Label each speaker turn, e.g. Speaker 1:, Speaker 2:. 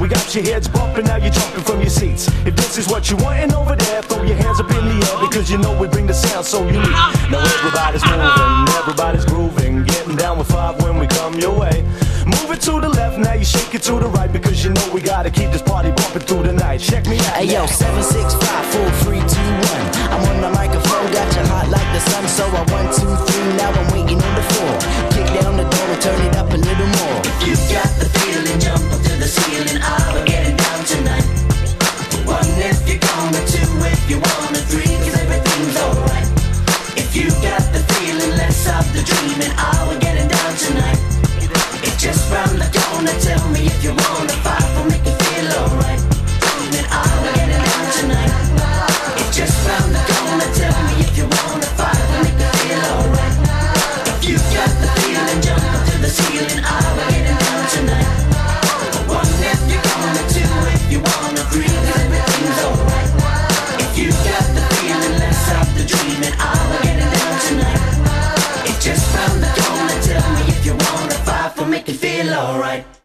Speaker 1: We got your heads bumping, now you're jumping from your seats. If this is what you want, and over there, throw your hands up in the air because you know we bring the sound so unique. Now everybody's moving, everybody's grooving, getting down with five when we come your way. Move it to the left, now you shake it to the right because you know we gotta keep this party bumping through the night. Check me out.
Speaker 2: Hey now. yo, seven six five four three two one. I'm you want a three, cause everything's alright. If you got the feeling, let's stop the dreaming. Are we getting down tonight? It's just round the corner, tell me if you want. I'll make
Speaker 3: you feel alright.